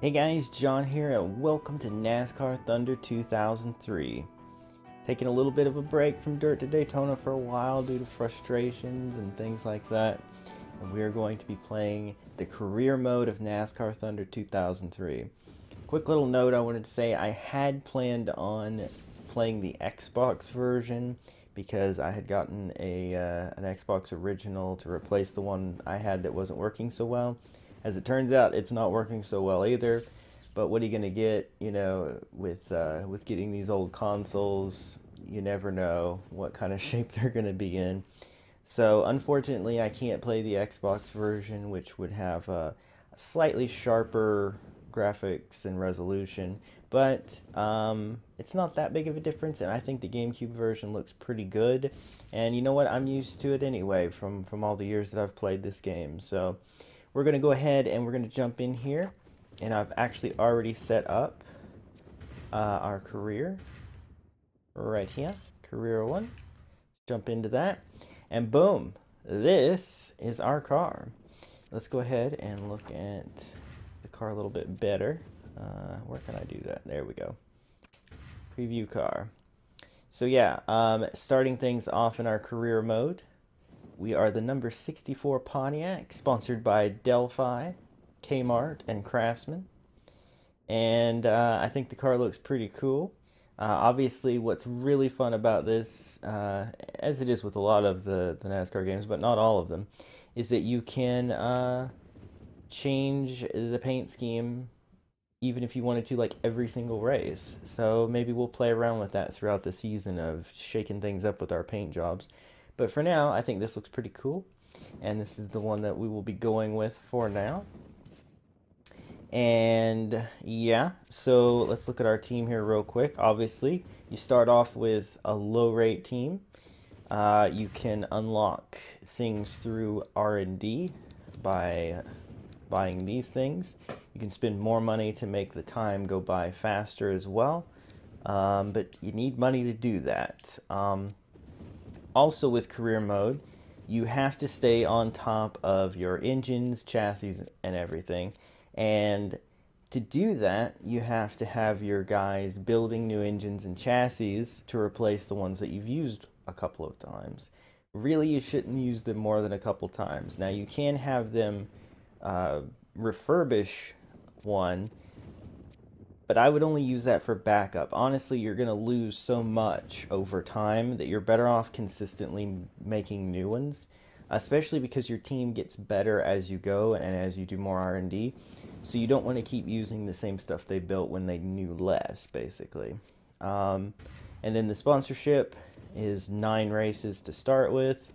Hey guys, Jon here, and welcome to NASCAR Thunder 2003. Taking a little bit of a break from Dirt to Daytona for a while due to frustrations and things like that, and we are going to be playing the career mode of NASCAR Thunder 2003. Quick little note I wanted to say I had planned on playing the Xbox version because I had gotten a uh, an Xbox original to replace the one I had that wasn't working so well. As it turns out, it's not working so well either. But what are you gonna get? You know, with uh, with getting these old consoles, you never know what kind of shape they're gonna be in. So unfortunately, I can't play the Xbox version, which would have a slightly sharper graphics and resolution, but um, it's not that big of a difference, and I think the GameCube version looks pretty good. And you know what? I'm used to it anyway from, from all the years that I've played this game. So we're going to go ahead and we're going to jump in here, and I've actually already set up uh, our career right here, career one. Jump into that, and boom, this is our car. Let's go ahead and look at the car a little bit better. Uh, where can I do that? There we go. Preview car. So yeah, um, starting things off in our career mode, we are the number 64 Pontiac, sponsored by Delphi, Kmart, and Craftsman. And uh, I think the car looks pretty cool. Uh, obviously, what's really fun about this, uh, as it is with a lot of the, the NASCAR games, but not all of them, is that you can uh, change the paint scheme even if you wanted to like every single race. So maybe we'll play around with that throughout the season of shaking things up with our paint jobs. But for now, I think this looks pretty cool. And this is the one that we will be going with for now. And yeah, so let's look at our team here real quick. Obviously, you start off with a low rate team. Uh, you can unlock things through R&D by buying these things. You can spend more money to make the time go by faster as well, um, but you need money to do that. Um, also with career mode, you have to stay on top of your engines, chassis, and everything. And to do that, you have to have your guys building new engines and chassis to replace the ones that you've used a couple of times. Really, you shouldn't use them more than a couple times. Now, you can have them uh, refurbish one, but I would only use that for backup. Honestly, you're going to lose so much over time that you're better off consistently making new ones, especially because your team gets better as you go and as you do more R&D. So you don't want to keep using the same stuff they built when they knew less, basically. Um, and then the sponsorship is nine races to start with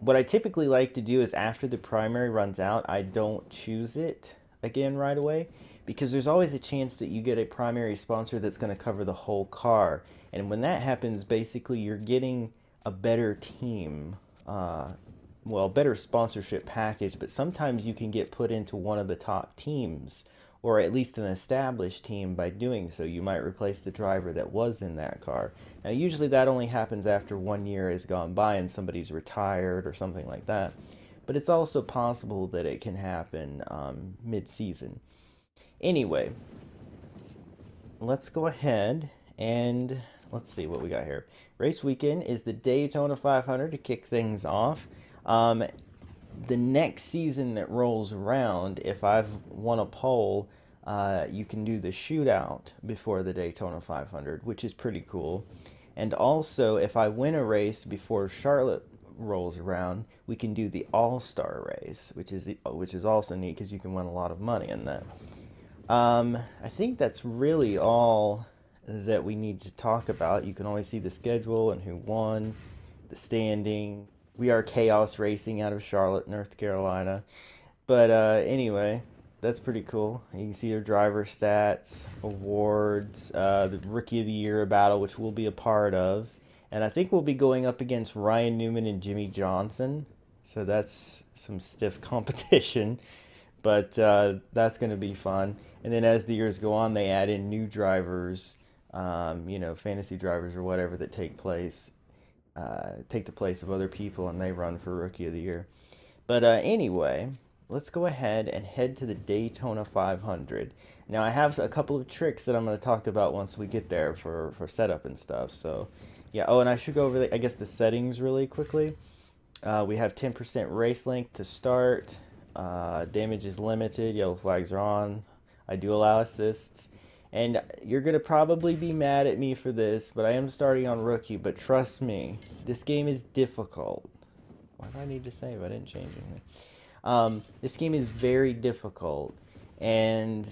what I typically like to do is after the primary runs out, I don't choose it again right away because there's always a chance that you get a primary sponsor that's going to cover the whole car. And when that happens, basically you're getting a better team, uh, well, better sponsorship package, but sometimes you can get put into one of the top teams or at least an established team by doing so. You might replace the driver that was in that car. Now, usually that only happens after one year has gone by and somebody's retired or something like that. But it's also possible that it can happen um, mid season. Anyway, let's go ahead and let's see what we got here. Race weekend is the Daytona 500 to kick things off. Um, the next season that rolls around, if I've won a pole, uh, you can do the shootout before the Daytona 500, which is pretty cool. And also, if I win a race before Charlotte rolls around, we can do the All Star race, which is the, which is also neat because you can win a lot of money in that. Um, I think that's really all that we need to talk about. You can always see the schedule and who won, the standing, we are Chaos Racing out of Charlotte, North Carolina. But uh, anyway, that's pretty cool. You can see their driver stats, awards, uh, the Rookie of the Year battle, which we'll be a part of. And I think we'll be going up against Ryan Newman and Jimmie Johnson. So that's some stiff competition. But uh, that's going to be fun. And then as the years go on, they add in new drivers, um, you know, fantasy drivers or whatever that take place uh, take the place of other people and they run for Rookie of the Year. But uh, anyway, let's go ahead and head to the Daytona 500. Now I have a couple of tricks that I'm going to talk about once we get there for, for setup and stuff. So yeah, oh, and I should go over, the, I guess, the settings really quickly. Uh, we have 10% race length to start. Uh, damage is limited. Yellow flags are on. I do allow assists. And you're going to probably be mad at me for this, but I am starting on rookie. But trust me, this game is difficult. Why do I need to save? I didn't change anything. Um, this game is very difficult. And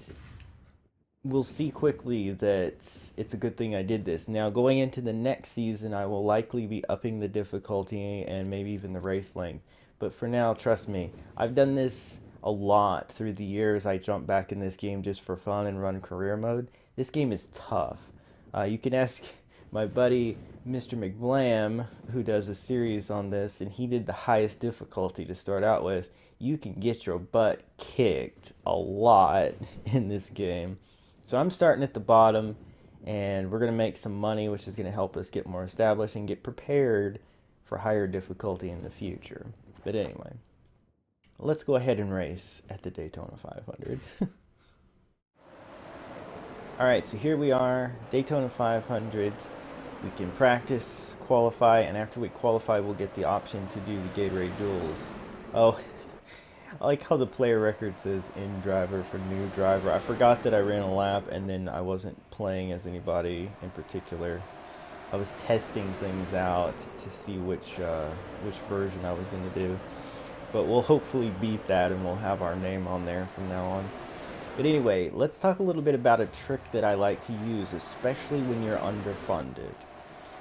we'll see quickly that it's a good thing I did this. Now, going into the next season, I will likely be upping the difficulty and maybe even the race length. But for now, trust me, I've done this a lot through the years. I jump back in this game just for fun and run career mode. This game is tough. Uh, you can ask my buddy Mr. McBlam, who does a series on this, and he did the highest difficulty to start out with. You can get your butt kicked a lot in this game. So I'm starting at the bottom, and we're going to make some money, which is going to help us get more established and get prepared for higher difficulty in the future. But anyway, let's go ahead and race at the Daytona 500. All right, so here we are, Daytona 500. We can practice, qualify, and after we qualify, we'll get the option to do the Gatorade duels. Oh, I like how the player record says in driver for new driver. I forgot that I ran a lap and then I wasn't playing as anybody in particular. I was testing things out to see which uh, which version I was going to do. But we'll hopefully beat that and we'll have our name on there from now on. But anyway, let's talk a little bit about a trick that I like to use, especially when you're underfunded.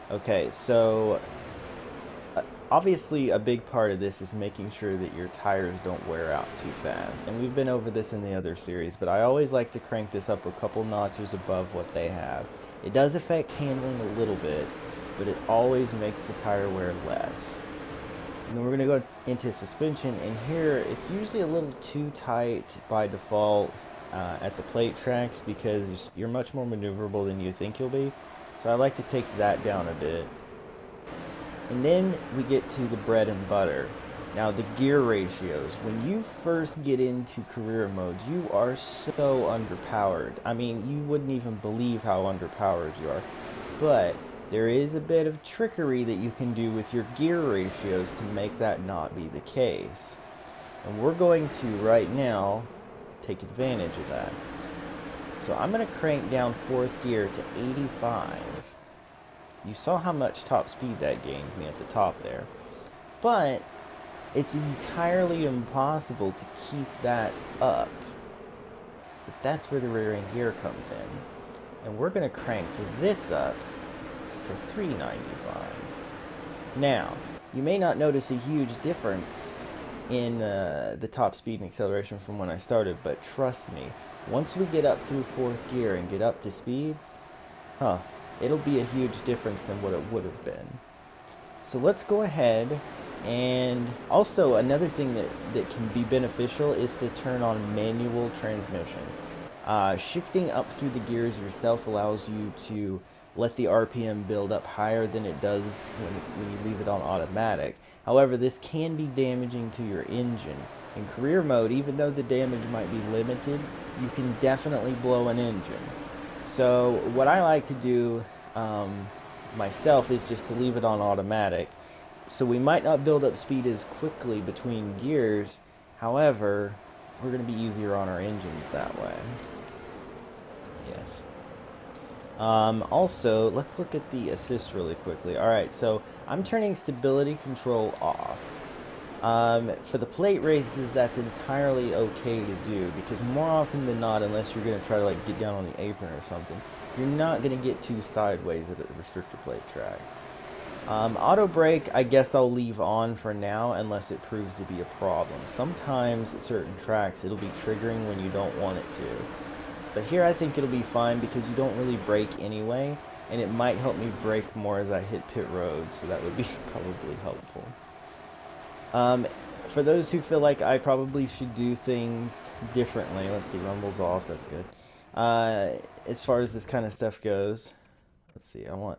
Okay, so uh, obviously a big part of this is making sure that your tires don't wear out too fast. And we've been over this in the other series, but I always like to crank this up a couple notches above what they have. It does affect handling a little bit, but it always makes the tire wear less. And then we're going to go into suspension, and here it's usually a little too tight by default uh, at the plate tracks because you're much more maneuverable than you think you'll be. So I like to take that down a bit. And then we get to the bread and butter. Now the gear ratios, when you first get into career modes, you are so underpowered. I mean, you wouldn't even believe how underpowered you are. But there is a bit of trickery that you can do with your gear ratios to make that not be the case. And we're going to, right now, take advantage of that. So I'm going to crank down fourth gear to 85. You saw how much top speed that gained me at the top there. But it's entirely impossible to keep that up. But that's where the rear end gear comes in. And we're going to crank this up to 395. Now, you may not notice a huge difference in uh, the top speed and acceleration from when I started, but trust me, once we get up through fourth gear and get up to speed, huh, it'll be a huge difference than what it would have been. So let's go ahead and also another thing that, that can be beneficial is to turn on manual transmission. Uh, shifting up through the gears yourself allows you to let the RPM build up higher than it does when, when you leave it on automatic. However, this can be damaging to your engine. In career mode, even though the damage might be limited, you can definitely blow an engine. So what I like to do um, myself is just to leave it on automatic. So we might not build up speed as quickly between gears, however, we're going to be easier on our engines that way. Yes. Um, also, let's look at the assist really quickly. Alright, so I'm turning stability control off. Um, for the plate races, that's entirely okay to do, because more often than not, unless you're going to try to like get down on the apron or something, you're not going to get too sideways at a restrictor plate track. Um, auto brake, I guess I'll leave on for now unless it proves to be a problem. Sometimes at certain tracks, it'll be triggering when you don't want it to. But here I think it'll be fine because you don't really brake anyway, and it might help me brake more as I hit pit road, so that would be probably helpful. Um, for those who feel like I probably should do things differently, let's see, rumble's off, that's good. Uh, as far as this kind of stuff goes, let's see, I want,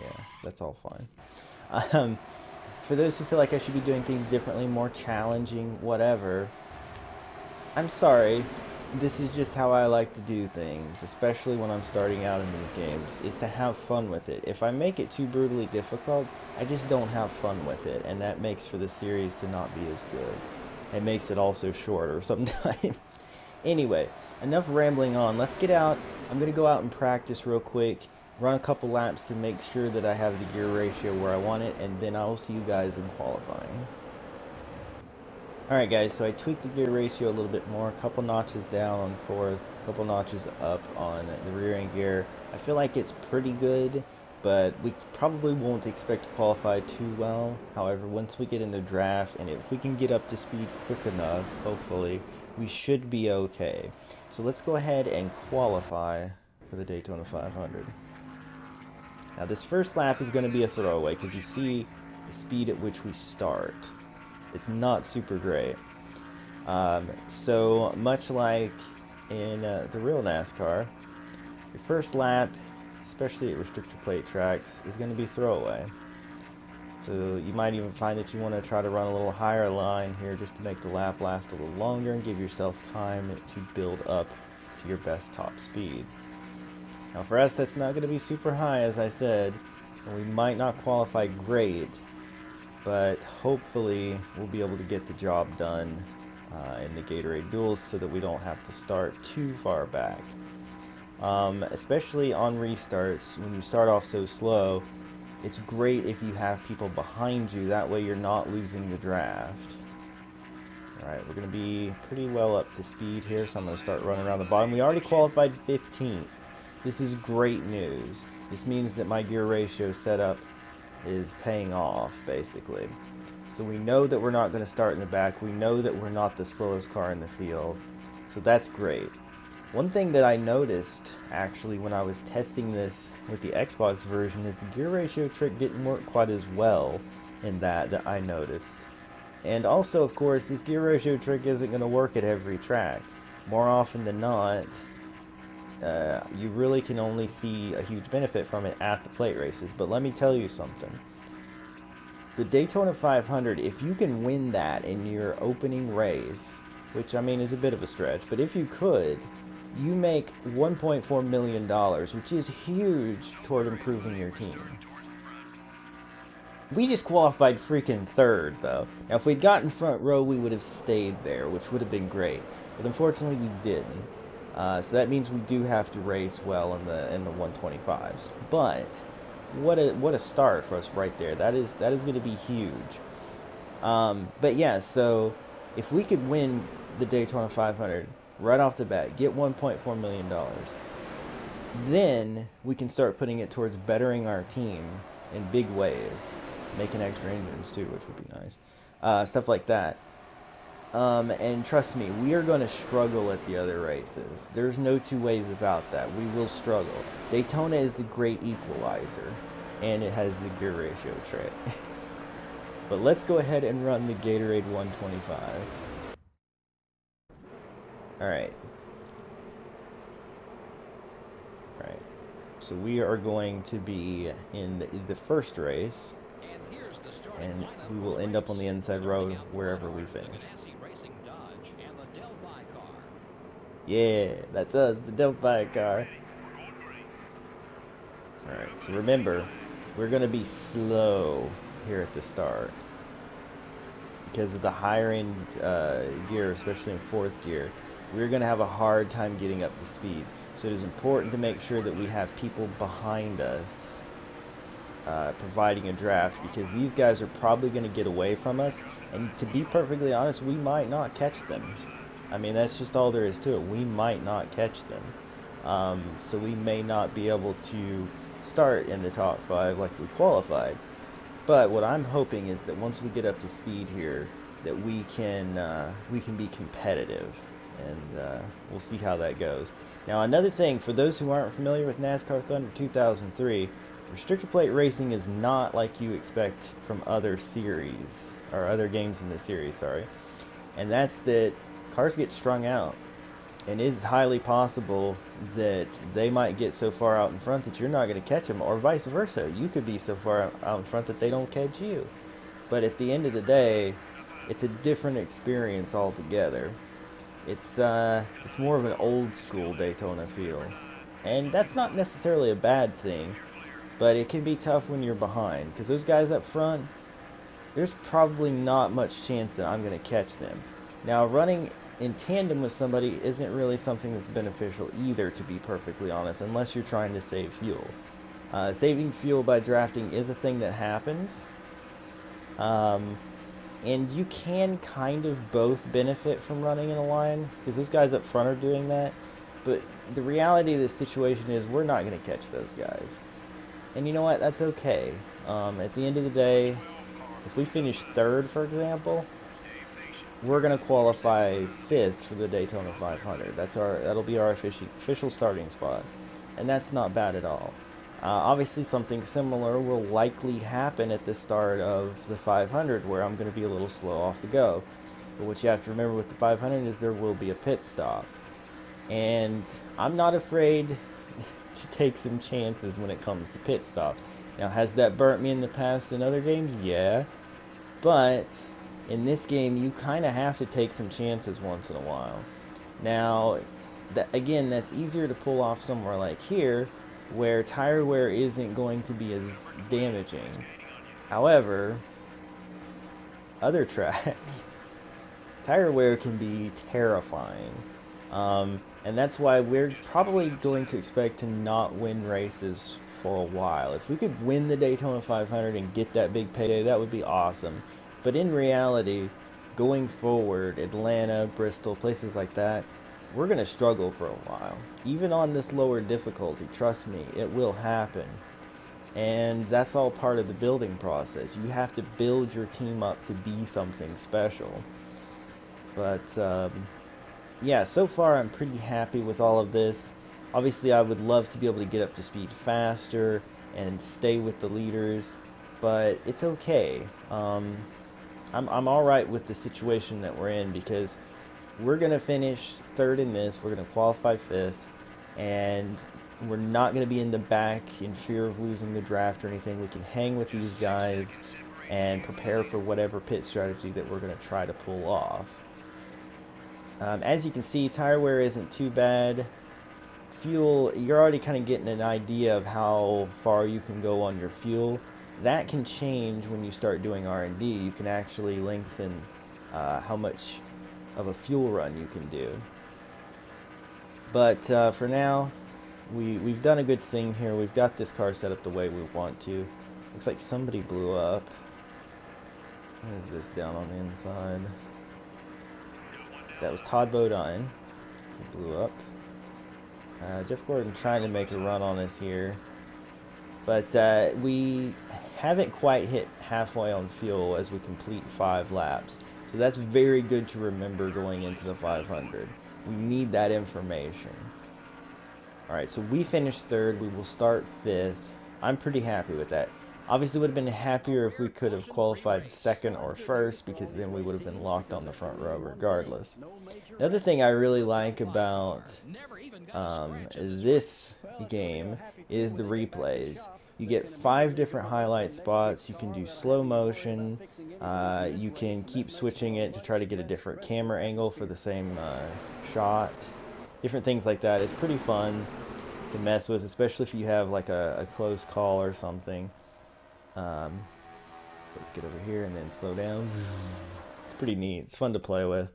yeah, that's all fine. Um, for those who feel like I should be doing things differently, more challenging, whatever, I'm sorry. This is just how I like to do things, especially when I'm starting out in these games, is to have fun with it. If I make it too brutally difficult, I just don't have fun with it, and that makes for the series to not be as good. It makes it also shorter sometimes. anyway, enough rambling on. Let's get out. I'm going to go out and practice real quick run a couple laps to make sure that I have the gear ratio where I want it, and then I will see you guys in qualifying. Alright guys, so I tweaked the gear ratio a little bit more, a couple notches down on fourth, a couple notches up on the rear end gear. I feel like it's pretty good, but we probably won't expect to qualify too well. However, once we get in the draft, and if we can get up to speed quick enough, hopefully, we should be okay. So let's go ahead and qualify for the Daytona 500. Now this first lap is going to be a throwaway because you see the speed at which we start. It's not super great. Um, so much like in uh, the real NASCAR, your first lap, especially at restrictor plate tracks, is going to be throwaway. So you might even find that you want to try to run a little higher line here just to make the lap last a little longer and give yourself time to build up to your best top speed. Now for us, that's not going to be super high, as I said, and we might not qualify great, but hopefully we'll be able to get the job done uh, in the Gatorade Duels so that we don't have to start too far back. Um, especially on restarts, when you start off so slow, it's great if you have people behind you, that way you're not losing the draft. Alright, we're going to be pretty well up to speed here, so I'm going to start running around the bottom. We already qualified 15th. This is great news. This means that my gear ratio setup is paying off, basically. So we know that we're not going to start in the back. We know that we're not the slowest car in the field. So that's great. One thing that I noticed, actually, when I was testing this with the Xbox version is the gear ratio trick didn't work quite as well in that that I noticed. And also, of course, this gear ratio trick isn't going to work at every track. More often than not, uh, you really can only see a huge benefit from it at the plate races. But let me tell you something. The Daytona 500, if you can win that in your opening race, which I mean is a bit of a stretch, but if you could, you make $1.4 million, which is huge toward improving your team. We just qualified freaking third, though. Now, if we'd gotten front row, we would have stayed there, which would have been great. But unfortunately, we didn't. Uh, so that means we do have to race well in the in the 125s. But what a what a start for us right there. That is that is going to be huge. Um, but yeah, so if we could win the Daytona 500 right off the bat, get 1.4 million dollars, then we can start putting it towards bettering our team in big ways, making extra engines too, which would be nice. Uh, stuff like that. Um, and trust me, we are going to struggle at the other races. There's no two ways about that. We will struggle. Daytona is the great equalizer, and it has the gear ratio trait. but let's go ahead and run the Gatorade 125. Alright. Alright. So we are going to be in the, the first race, and we will end up on the inside road wherever we finish. Yeah, that's us, the Delphi car. Alright, so remember, we're going to be slow here at the start. Because of the higher end uh, gear, especially in fourth gear, we're going to have a hard time getting up to speed. So it is important to make sure that we have people behind us uh, providing a draft because these guys are probably going to get away from us. And to be perfectly honest, we might not catch them. I mean, that's just all there is to it. We might not catch them. Um, so we may not be able to start in the top five like we qualified. But what I'm hoping is that once we get up to speed here, that we can uh, we can be competitive, and uh, we'll see how that goes. Now, another thing for those who aren't familiar with NASCAR Thunder 2003, restrictor plate racing is not like you expect from other series or other games in the series. Sorry, and that's that cars get strung out. And it is highly possible that they might get so far out in front that you're not going to catch them, or vice versa. You could be so far out in front that they don't catch you. But at the end of the day, it's a different experience altogether. It's uh, it's more of an old school Daytona feel, and that's not necessarily a bad thing, but it can be tough when you're behind because those guys up front, there's probably not much chance that I'm going to catch them. Now running in tandem with somebody isn't really something that's beneficial either, to be perfectly honest, unless you're trying to save fuel. Uh, saving fuel by drafting is a thing that happens. Um, and you can kind of both benefit from running in a line, because those guys up front are doing that. But the reality of the situation is we're not going to catch those guys. And you know what? That's okay. Um, at the end of the day, if we finish third, for example, we're going to qualify fifth for the Daytona 500. That's our that'll be our official official starting spot, and that's not bad at all. Uh, obviously, something similar will likely happen at the start of the 500, where I'm going to be a little slow off the go. But what you have to remember with the 500 is there will be a pit stop. And I'm not afraid to take some chances when it comes to pit stops. Now, has that burnt me in the past in other games? Yeah. But in this game, you kind of have to take some chances once in a while. Now, that, again, that's easier to pull off somewhere like here, where tire wear isn't going to be as damaging. However, other tracks, tire wear can be terrifying. Um, and that's why we're probably going to expect to not win races for a while. If we could win the Daytona 500 and get that big payday, that would be awesome. But in reality, going forward, Atlanta, Bristol, places like that, we're going to struggle for a while. Even on this lower difficulty, trust me, it will happen. And that's all part of the building process. You have to build your team up to be something special. But, um, yeah, so far I'm pretty happy with all of this. Obviously, I would love to be able to get up to speed faster and stay with the leaders, but it's okay. Um, I'm, I'm all right with the situation that we're in because we're going to finish third in this. We're going to qualify fifth. And we're not going to be in the back in fear of losing the draft or anything. We can hang with these guys and prepare for whatever pit strategy that we're going to try to pull off. Um, as you can see, tire wear isn't too bad. Fuel, you're already kind of getting an idea of how far you can go on your fuel. That can change when you start doing R&D. You can actually lengthen uh, how much of a fuel run you can do. But uh, for now, we, we've done a good thing here. We've got this car set up the way we want to. Looks like somebody blew up. What is this down on the inside? That was Todd Bodine. He blew up. Uh, Jeff Gordon trying to make a run on us here. But uh, we haven't quite hit halfway on fuel as we complete five laps. So that's very good to remember going into the 500. We need that information. Alright, so we finished third. We will start fifth. I'm pretty happy with that. Obviously, would have been happier if we could have qualified second or first, because then we would have been locked on the front row regardless. The other thing I really like about um, this game is the replays. You get five different highlight spots. You can do slow motion. Uh, you can keep switching it to try to get a different camera angle for the same uh, shot. Different things like that. It's pretty fun to mess with, especially if you have like a, a close call or something. Um, let's get over here and then slow down. It's pretty neat. It's fun to play with.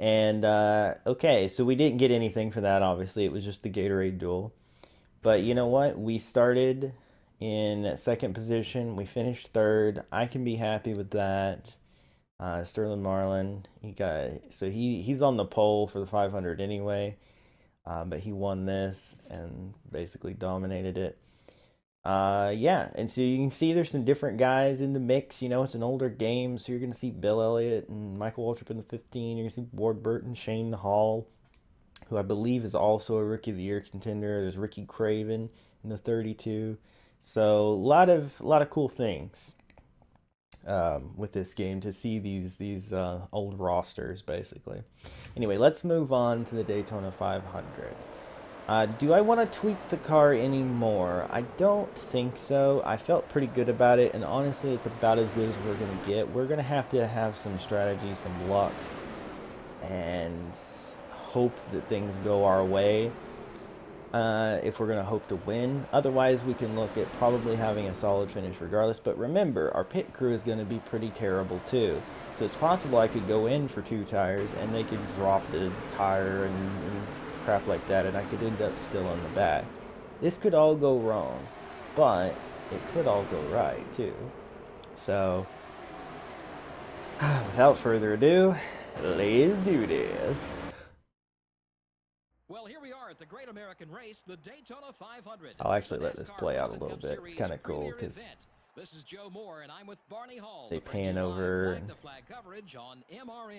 And uh, okay, so we didn't get anything for that. Obviously, it was just the Gatorade duel. But you know what? We started in second position. We finished third. I can be happy with that. Uh, Sterling Marlin, he got so he he's on the pole for the 500 anyway, uh, but he won this and basically dominated it. Uh, yeah, and so you can see there's some different guys in the mix. You know, it's an older game, so you're gonna see Bill Elliott and Michael Waltrip in the 15. You're gonna see Ward Burton, Shane Hall, who I believe is also a Rookie of the Year contender. There's Ricky Craven in the 32. So a lot of a lot of cool things um, with this game to see these these uh, old rosters basically. Anyway, let's move on to the Daytona 500. Uh, do I want to tweak the car anymore? I don't think so. I felt pretty good about it, and honestly, it's about as good as we're going to get. We're going to have to have some strategy, some luck, and hope that things go our way uh, if we're going to hope to win. Otherwise, we can look at probably having a solid finish regardless. But remember, our pit crew is going to be pretty terrible too. So it's possible I could go in for two tires and they could drop the tire and, and crap like that and I could end up still on the back. This could all go wrong, but it could all go right too. So, without further ado, let's do this. Well, here we are at the Great American Race, the Daytona 500. I'll actually let this play out a little bit. It's kind of cool because this is Joe Moore, and I'm with Barney Hall. They pan over and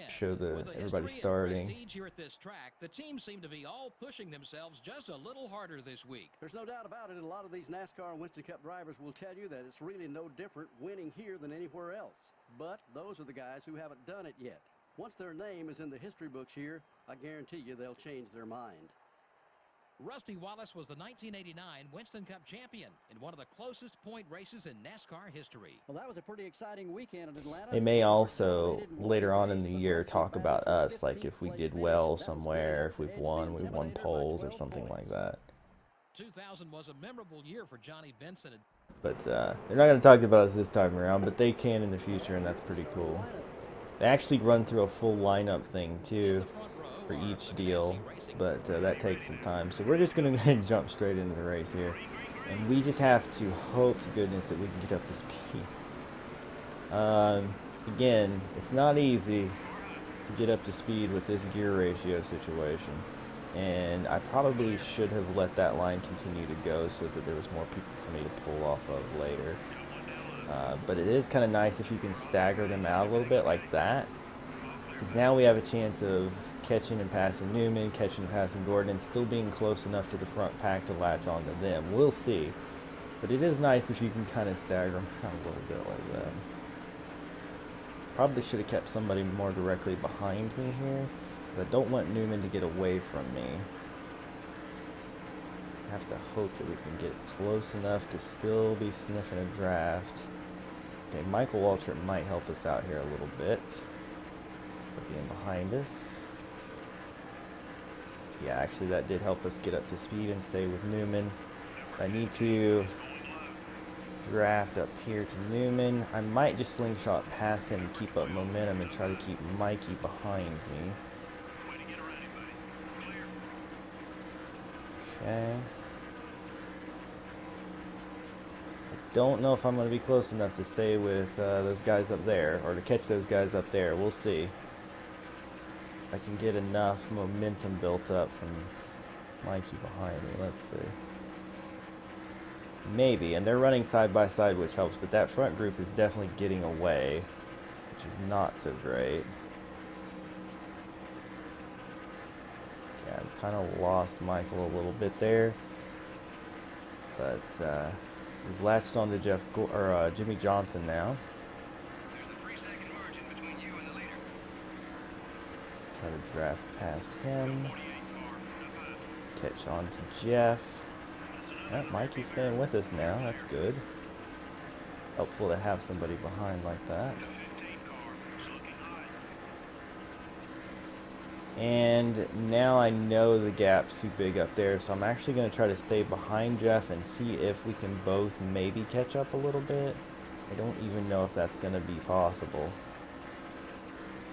show the everybody starting. Here at this track, the teams seem to be all pushing themselves just a little harder this week. There's no doubt about it. A lot of these NASCAR and Winston Cup drivers will tell you that it's really no different winning here than anywhere else. But those are the guys who haven't done it yet. Once their name is in the history books here, I guarantee you they'll change their mind. Rusty Wallace was the 1989 Winston Cup champion in one of the closest point races in NASCAR history. Well, that was a pretty exciting weekend in Atlanta. They may also later on in the year talk about us, like if we did well somewhere, if we've won, we've won poles or something like that. 2000 was a memorable year for Johnny Benson. But uh, they're not going to talk about us this time around, but they can in the future, and that's pretty cool. They actually run through a full lineup thing too for each deal, but uh, that takes some time. So we're just going to jump straight into the race here. And we just have to hope to goodness that we can get up to speed. Um, again, it's not easy to get up to speed with this gear ratio situation. And I probably should have let that line continue to go so that there was more people for me to pull off of later. Uh, but it is kind of nice if you can stagger them out a little bit like that. Because now we have a chance of catching and passing Newman, catching and passing Gordon, and still being close enough to the front pack to latch onto them. We'll see. But it is nice if you can kind of stagger them a little bit like that. Probably should have kept somebody more directly behind me here. Because I don't want Newman to get away from me. I have to hope that we can get close enough to still be sniffing a draft. Okay, Michael Waltrip might help us out here a little bit. Being behind us. Yeah, actually that did help us get up to speed and stay with Newman. I need to draft up here to Newman. I might just slingshot past him to keep up momentum and try to keep Mikey behind me. Okay. don't know if I'm going to be close enough to stay with uh, those guys up there, or to catch those guys up there. We'll see. I can get enough momentum built up from Mikey behind me. Let's see. Maybe, and they're running side by side, which helps, but that front group is definitely getting away, which is not so great. Okay, I've kind of lost Michael a little bit there, but uh, We've latched on to Jeff Go or uh, Jimmie Johnson now. Draft past him. Catch on to Jeff. Mikey's staying with us now. That's good. Helpful to have somebody behind like that. And now I know the gap's too big up there, so I'm actually going to try to stay behind Jeff and see if we can both maybe catch up a little bit. I don't even know if that's going to be possible.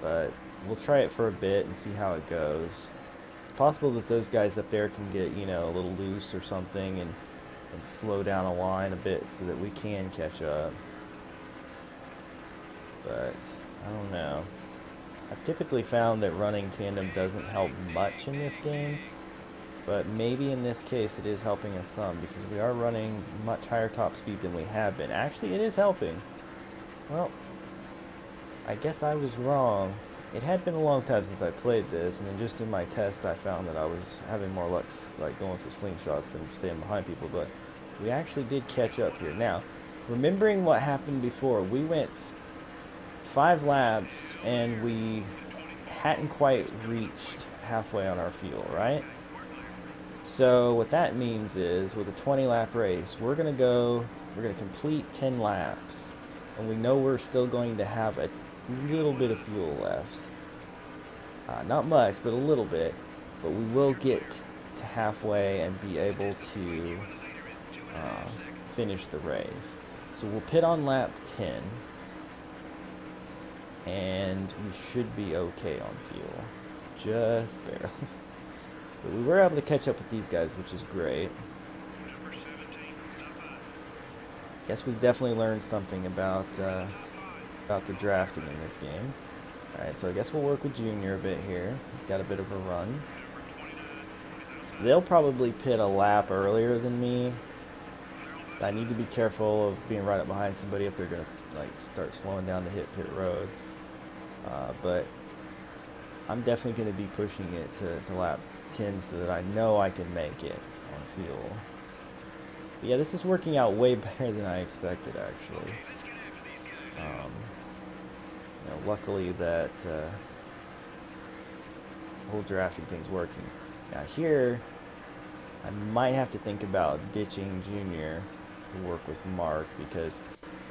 But we'll try it for a bit and see how it goes. It's possible that those guys up there can get, you know, a little loose or something and, and slow down a line a bit so that we can catch up. But, I don't know. I've typically found that running tandem doesn't help much in this game, but maybe in this case it is helping us some because we are running much higher top speed than we have been. Actually, it is helping. Well, I guess I was wrong. It had been a long time since I played this, and then just in my test I found that I was having more luck like going for slingshots than staying behind people, but we actually did catch up here. Now, remembering what happened before, we went five laps and we hadn't quite reached halfway on our fuel, right? So what that means is with a 20 lap race, we're going to go, we're going to complete 10 laps. And we know we're still going to have a little bit of fuel left. Uh, not much, but a little bit. But we will get to halfway and be able to uh, finish the race. So we'll pit on lap 10. And we should be okay on fuel. Just barely. But we were able to catch up with these guys, which is great. Guess we've definitely learned something about uh, about the drafting in this game. Alright, so I guess we'll work with Junior a bit here. He's got a bit of a run. They'll probably pit a lap earlier than me. I need to be careful of being right up behind somebody if they're going to like start slowing down to hit pit road. Uh, but I'm definitely going to be pushing it to, to lap 10 so that I know I can make it on fuel. But yeah, this is working out way better than I expected, actually. Um, you know, luckily that uh, whole drafting thing's working. Now here, I might have to think about ditching Junior to work with Mark because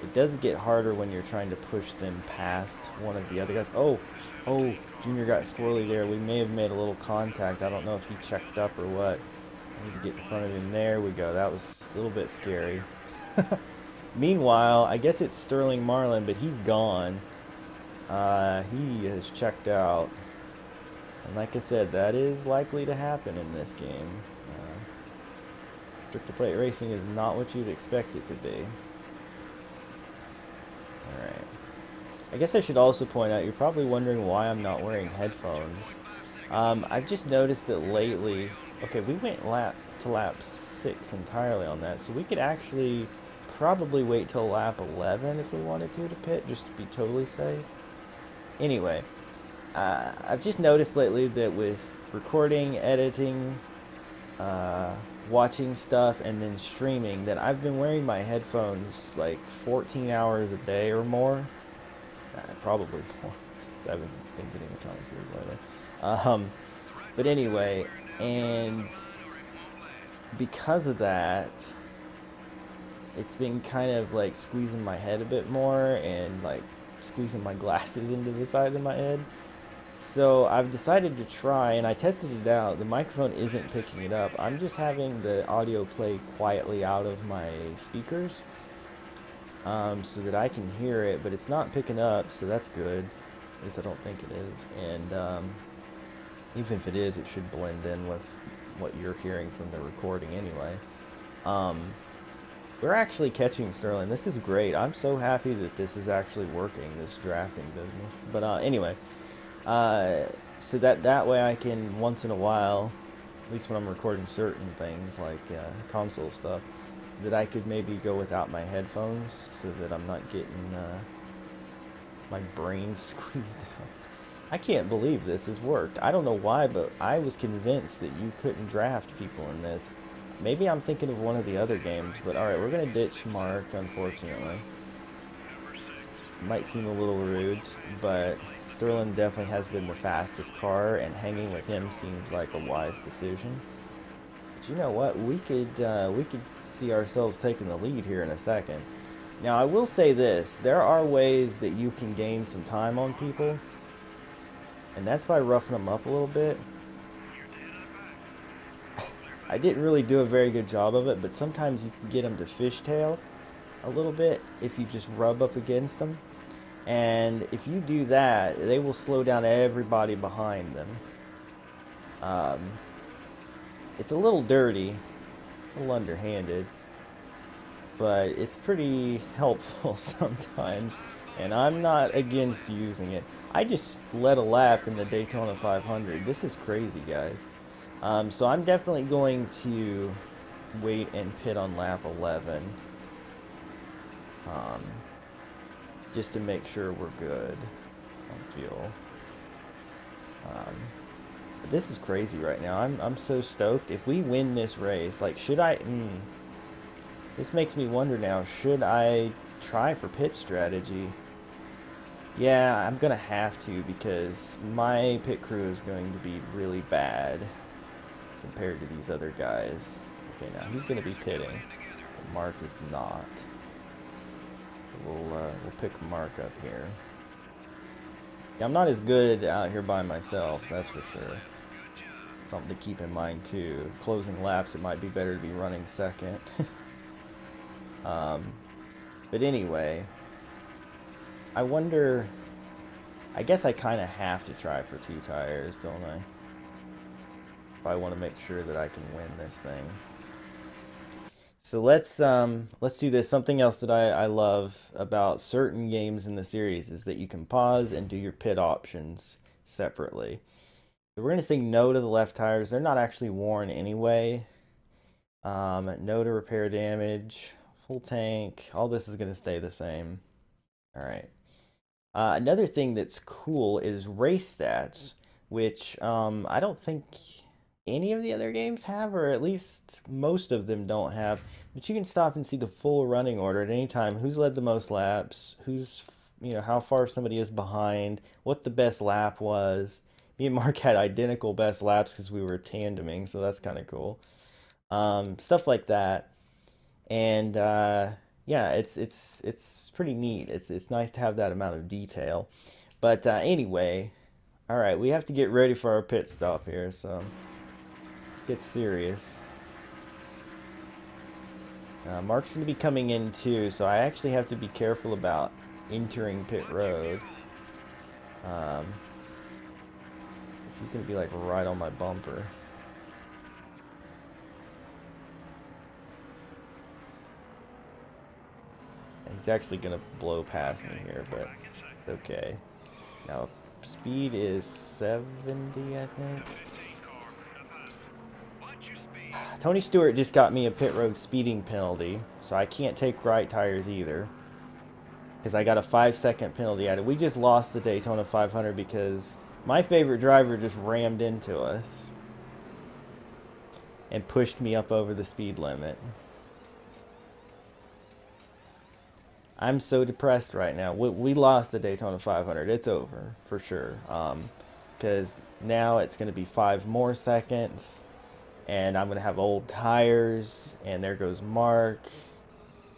it does get harder when you're trying to push them past one of the other guys. Oh, oh, Junior got squirrely there. We may have made a little contact. I don't know if he checked up or what. I need to get in front of him. There we go. That was a little bit scary. Meanwhile, I guess it's Sterling Marlin, but he's gone. Uh, he has checked out. And like I said, that is likely to happen in this game. Uh, Stricter Plate Racing is not what you'd expect it to be. Alright. I guess I should also point out, you're probably wondering why I'm not wearing headphones. Um, I've just noticed that lately, okay, we went lap to lap 6 entirely on that, so we could actually probably wait till lap 11 if we wanted to to pit, just to be totally safe. Anyway, uh, I've just noticed lately that with recording, editing, uh, watching stuff, and then streaming, that I've been wearing my headphones like 14 hours a day or more. Uh, probably more. I haven't been getting a ton of sleep lately. Um, but anyway, and because of that, it's been kind of like squeezing my head a bit more and like squeezing my glasses into the side of my head. So I've decided to try, and I tested it out. The microphone isn't picking it up. I'm just having the audio play quietly out of my speakers um, so that I can hear it, but it's not picking up, so that's good. At least I don't think it is. And um, even if it is, it should blend in with what you're hearing from the recording anyway. Um, we're actually catching Sterling. This is great. I'm so happy that this is actually working, this drafting business. But uh, anyway, uh, so that, that way I can, once in a while, at least when I'm recording certain things like uh, console stuff, that I could maybe go without my headphones so that I'm not getting uh, my brain squeezed out. I can't believe this has worked. I don't know why, but I was convinced that you couldn't draft people in this. Maybe I'm thinking of one of the other games, but alright, we're going to ditch Mark, unfortunately. Might seem a little rude, but Sterling definitely has been the fastest car, and hanging with him seems like a wise decision. But you know what? We could uh, we could see ourselves taking the lead here in a second. Now, I will say this. There are ways that you can gain some time on people, and that's by roughing them up a little bit. I didn't really do a very good job of it, but sometimes you can get them to fishtail a little bit if you just rub up against them. And if you do that, they will slow down everybody behind them. Um, it's a little dirty, a little underhanded, but it's pretty helpful sometimes. And I'm not against using it. I just led a lap in the Daytona 500. This is crazy, guys. Um, so I'm definitely going to wait and pit on lap 11. Um, just to make sure we're good on fuel. Um, this is crazy right now. I'm, I'm so stoked. If we win this race, like, should I... Mm, this makes me wonder now, should I try for pit strategy? Yeah, I'm going to have to because my pit crew is going to be really bad compared to these other guys. Okay, now he's going to be pitting. Mark is not. We'll, uh, we'll pick Mark up here. Yeah, I'm not as good out here by myself, that's for sure. Something to keep in mind too. Closing laps, it might be better to be running second. um, but anyway, I wonder... I guess I kind of have to try for two tires, don't I? I want to make sure that I can win this thing. So let's um, let's do this. Something else that I, I love about certain games in the series is that you can pause and do your pit options separately. So we're going to say no to the left tires. They're not actually worn anyway. Um, no to repair damage. Full tank. All this is going to stay the same. All right. Uh, another thing that's cool is race stats, which um, I don't think any of the other games have, or at least most of them don't have. But you can stop and see the full running order at any time. Who's led the most laps? Who's, you know, how far somebody is behind? What the best lap was? Me and Mark had identical best laps because we were tandeming, so that's kind of cool. Um, stuff like that, and uh, yeah, it's it's it's pretty neat. It's it's nice to have that amount of detail. But uh, anyway, all right, we have to get ready for our pit stop here. So get serious. Uh, Mark's going to be coming in too, so I actually have to be careful about entering pit road. Um, he's going to be like right on my bumper. He's actually going to blow past me here, but it's okay. Now, speed is 70, I think. Tony Stewart just got me a pit road speeding penalty, so I can't take right tires either. Because I got a five second penalty at it. We just lost the Daytona 500 because my favorite driver just rammed into us. And pushed me up over the speed limit. I'm so depressed right now. We, we lost the Daytona 500. It's over, for sure. Because um, now it's going to be five more seconds and I'm gonna have old tires and there goes Mark.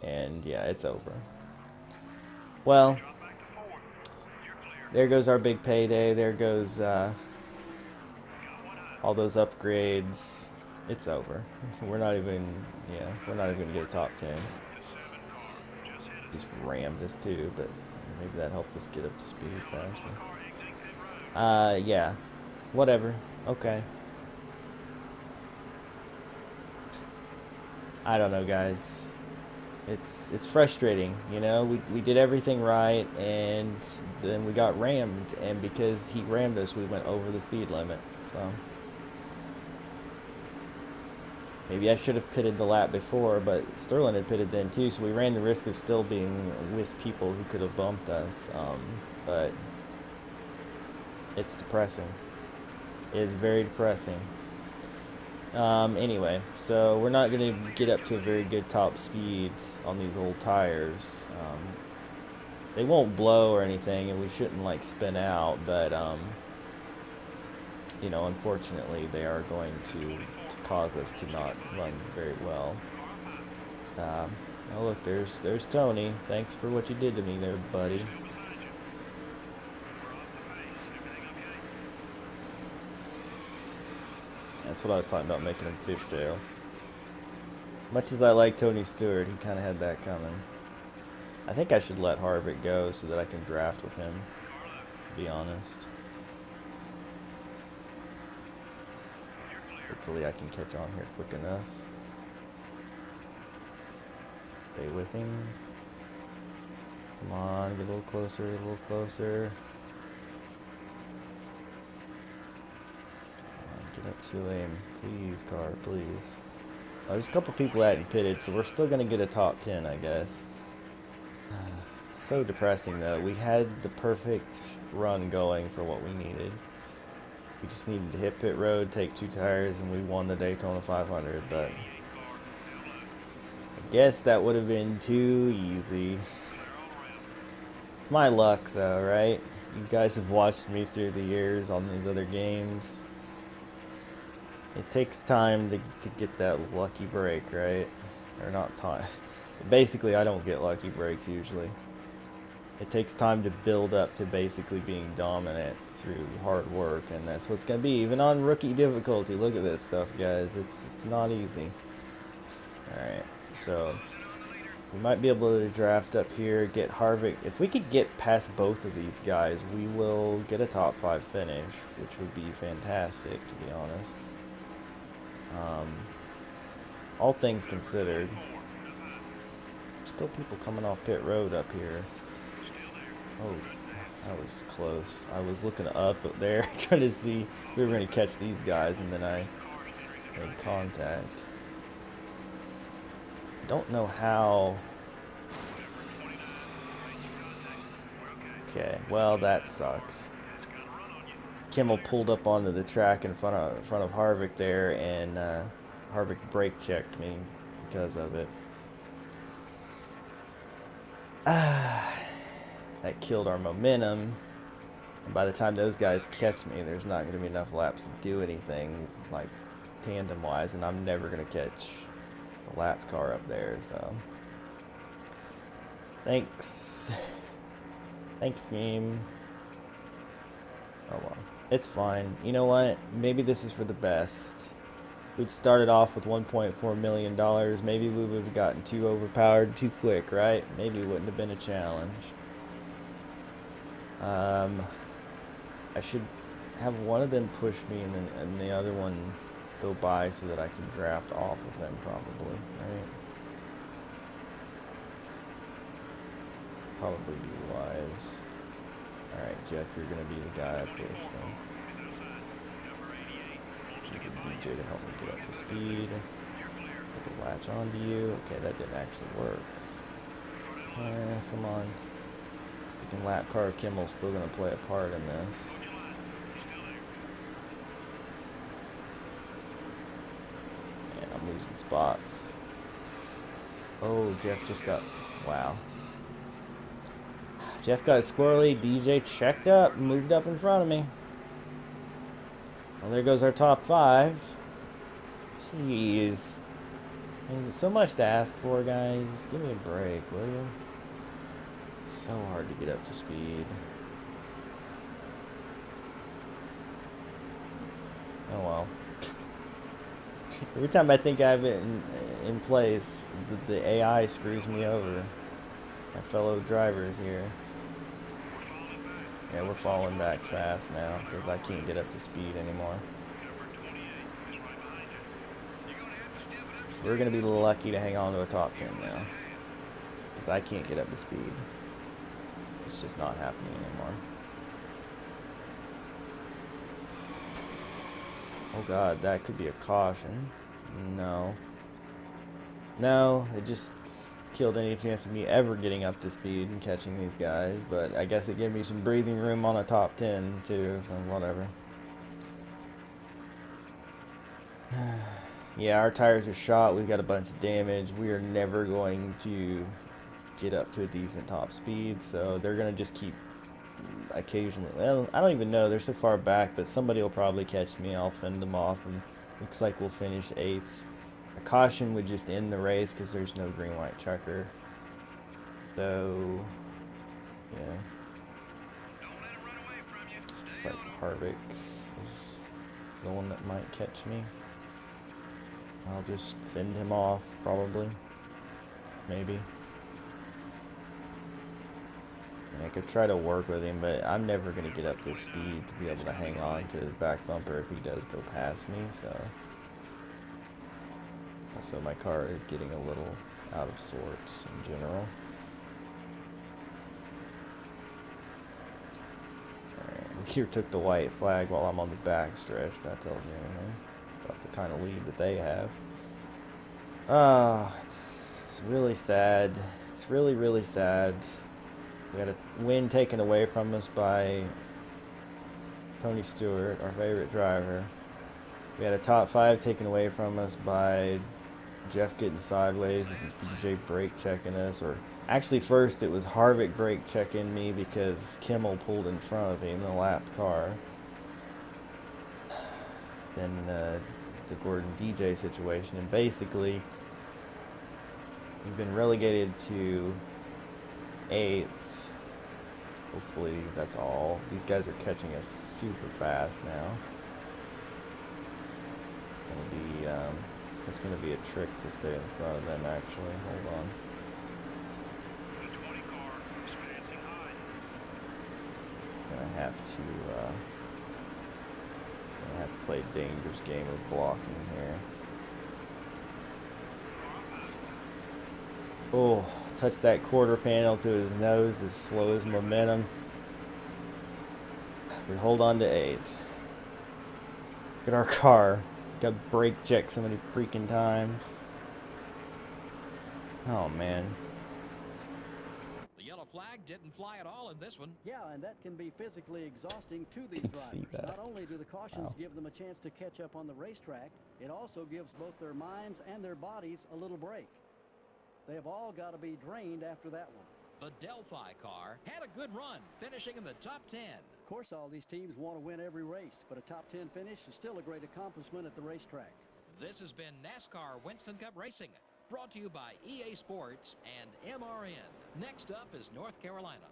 And yeah it's over. Well there goes our big payday. There goes uh, all those upgrades. It's over. We're not even yeah we're not even gonna get a top 10 he's rammed us too but maybe that helped us get up to speed faster. Uh yeah. Whatever. Okay I don't know, guys. It's it's frustrating, you know. We we did everything right, and then we got rammed, and because he rammed us, we went over the speed limit. So maybe I should have pitted the lap before, but Sterling had pitted then too, so we ran the risk of still being with people who could have bumped us. Um, but it's depressing. It is very depressing. Um, anyway, so we're not going to get up to a very good top speed on these old tires. Um, they won't blow or anything, and we shouldn't like spin out, but um, you know, unfortunately, they are going to, to cause us to not run very well. Um, oh look, there's there's Tony. Thanks for what you did to me there, buddy. That's what I was talking about, making him fishtail. Much as I like Tony Stewart, he kind of had that coming. I think I should let Harvick go so that I can draft with him, to be honest. Hopefully I can catch on here quick enough. Stay with him. Come on, get a little closer, get a little closer. Get up to him. Please, car, please. Oh, there's a couple people that hadn't pitted, so we're still going to get a top 10, I guess. it's so depressing, though. We had the perfect run going for what we needed. We just needed to hit pit road, take two tires, and we won the Daytona 500, but... I guess that would have been too easy. It's my luck, though, right? You guys have watched me through the years on these other games. It takes time to, to get that lucky break, right? Or not time. Basically, I don't get lucky breaks usually. It takes time to build up to basically being dominant through hard work, and that's what's going to be. Even on rookie difficulty, look at this stuff, guys. It's, it's not easy. Alright, so we might be able to draft up here, get Harvick. If we could get past both of these guys, we will get a top five finish, which would be fantastic, to be honest. Um, all things considered. Still people coming off pit road up here. Oh, that was close. I was looking up there trying to see if we were going to catch these guys, and then I made contact. Don't know how... Okay, well that sucks. Kimmel pulled up onto the track in front of in front of Harvick there, and uh, Harvick brake checked me because of it. Ah, that killed our momentum. And by the time those guys catch me, there's not going to be enough laps to do anything like tandem-wise, and I'm never going to catch the lap car up there. So, thanks, thanks, game. Oh well. It's fine. You know what? Maybe this is for the best. We'd started off with $1.4 million. Maybe we would have gotten too overpowered too quick, right? Maybe it wouldn't have been a challenge. Um, I should have one of them push me and then and the other one go by so that I can draft off of them probably, right? Probably be wise. Alright, Jeff, you're going to be the guy I push then. You can DJ to help me get up to speed. I can latch onto you. Okay, that didn't actually work. Uh, come on. You can lap car Kimmel's still going to play a part in this. Yeah, I'm losing spots. Oh, Jeff just got... Wow. Jeff got squirrely. DJ checked up, moved up in front of me. Well, there goes our top five. Jeez. Is it so much to ask for, guys? Give me a break, will you? It's so hard to get up to speed. Oh well. Every time I think I have it in, in place, the, the AI screws me over. My fellow drivers here. We're falling back fast now because I can't get up to speed anymore. We're going to be lucky to hang on to a top 10 now because I can't get up to speed. It's just not happening anymore. Oh god, that could be a caution. No. No, it just killed any chance of me ever getting up to speed and catching these guys, but I guess it gave me some breathing room on a top 10 too, so whatever. yeah, our tires are shot, we've got a bunch of damage, we are never going to get up to a decent top speed, so they're going to just keep occasionally, well, I don't even know, they're so far back, but somebody will probably catch me, I'll fend them off, and looks like we'll finish 8th. A caution would just end the race because there's no green white checker. So, yeah. It's like Harvick is the one that might catch me. I'll just fend him off, probably. Maybe. I could try to work with him, but I'm never going to get up to speed to be able to hang on to his back bumper if he does go past me, so... Also, my car is getting a little out of sorts in general. Here took the white flag while I'm on the back stretch, that tells you anything about the kind of lead that they have. Ah, uh, it's really sad. It's really, really sad. We had a win taken away from us by Tony Stewart, our favorite driver. We had a top five taken away from us by Jeff getting sideways and DJ brake checking us. Or actually, first it was Harvick brake checking me because Kimmel pulled in front of him in the lapped car. Then uh, the Gordon DJ situation, and basically we've been relegated to eighth. Hopefully that's all. These guys are catching us super fast now. Gonna be um, it's gonna be a trick to stay in front of them. Actually, hold on. Gonna have to. Uh, gonna have to play a dangerous game of blocking here. Oh, touch that quarter panel to his nose to slow his momentum. We hold on to eighth. Get our car. Got brake checked so many freaking times. Oh man. The yellow flag didn't fly at all in this one. Yeah, and that can be physically exhausting to these drivers. see that. Not only do the cautions Wow. give them a chance to catch up on the racetrack, it also gives both their minds and their bodies a little break. They have all got to be drained after that one. The Delphi car had a good run, finishing in the top 10. Of course, all these teams want to win every race, but a top 10 finish is still a great accomplishment at the racetrack. This has been NASCAR Winston Cup Racing, brought to you by EA Sports and MRN. Next up is North Carolina.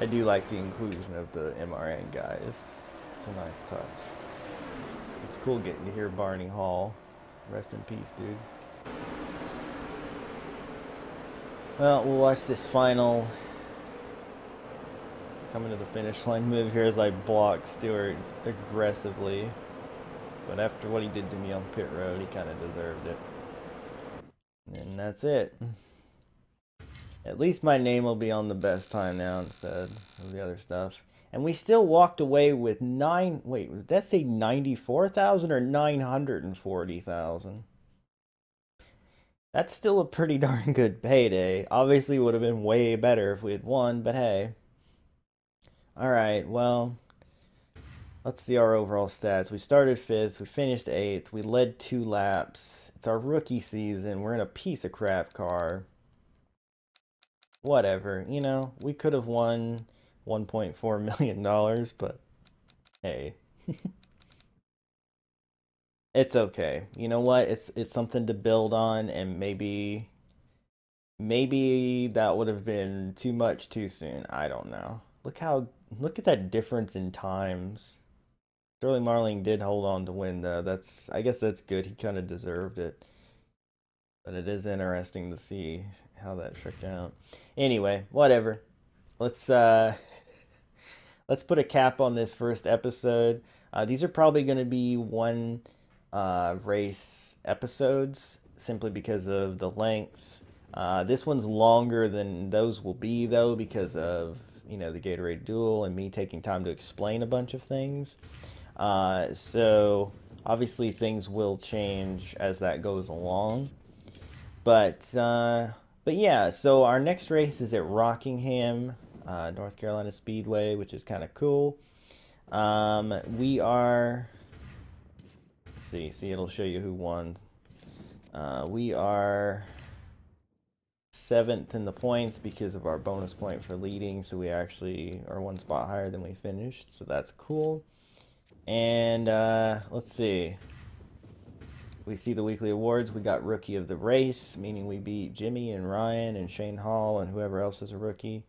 I do like the inclusion of the MRN guys. It's a nice touch. It's cool getting to hear Barney Hall. Rest in peace, dude. Well, we'll watch this final coming to the finish line move here as I block Stewart aggressively. But after what he did to me on pit road, he kind of deserved it. And that's it. At least my name will be on the best time now instead of the other stuff. And we still walked away with nine. Wait, did that say 94,000 or 940,000? That's still a pretty darn good payday. Obviously, would have been way better if we had won, but hey. Alright, well, let's see our overall stats. We started fifth, we finished eighth, we led two laps. It's our rookie season. We're in a piece of crap car whatever, you know, we could have won 1.4 million dollars, but hey. it's okay. You know what? It's it's something to build on and maybe maybe that would have been too much too soon. I don't know. Look how look at that difference in times. Sterling Marlin did hold on to win though. That's I guess that's good. He kind of deserved it. But it is interesting to see how that shook out. Anyway, whatever. Let's uh let's put a cap on this first episode. Uh, these are probably going to be one uh, race episodes simply because of the length. Uh, this one's longer than those will be though because of you know the Gatorade Duel and me taking time to explain a bunch of things. Uh, so obviously things will change as that goes along. But uh, but yeah, so our next race is at Rockingham, uh, North Carolina Speedway, which is kind of cool. Um, we are. See, see, it'll show you who won. Uh, we are seventh in the points because of our bonus point for leading, so we actually are one spot higher than we finished, so that's cool. And uh, let's see. We see the weekly awards. We got Rookie of the Race, meaning we beat Jimmy and Ryan and Shane Hall and whoever else is a rookie.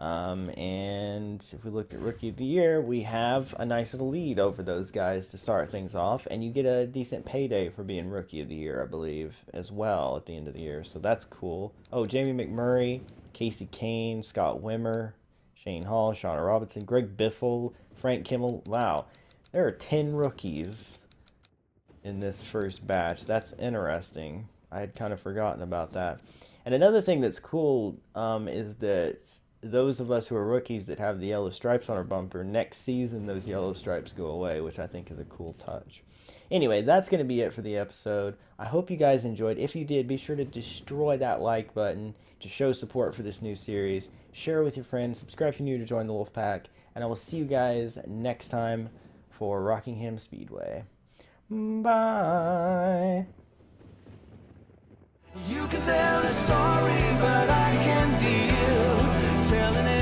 Um, and if we look at Rookie of the Year, we have a nice little lead over those guys to start things off. And you get a decent payday for being Rookie of the Year, I believe, as well at the end of the year. So that's cool. Oh, Jamie McMurray, Kasey Kahne, Scott Wimmer, Shane Hall, Shauna Robinson, Greg Biffle, Frank Kimmel. Wow, there are 10 rookies in this first batch. That's interesting. I had kind of forgotten about that. And another thing that's cool um, is that those of us who are rookies that have the yellow stripes on our bumper, next season those yellow stripes go away, which I think is a cool touch. Anyway, that's going to be it for the episode. I hope you guys enjoyed. If you did, be sure to destroy that like button to show support for this new series. Share it with your friends. Subscribe if you're new to join the Wolf Pack, And I will see you guys next time for Rockingham Speedway. Bye. You can tell a story, but I can smiling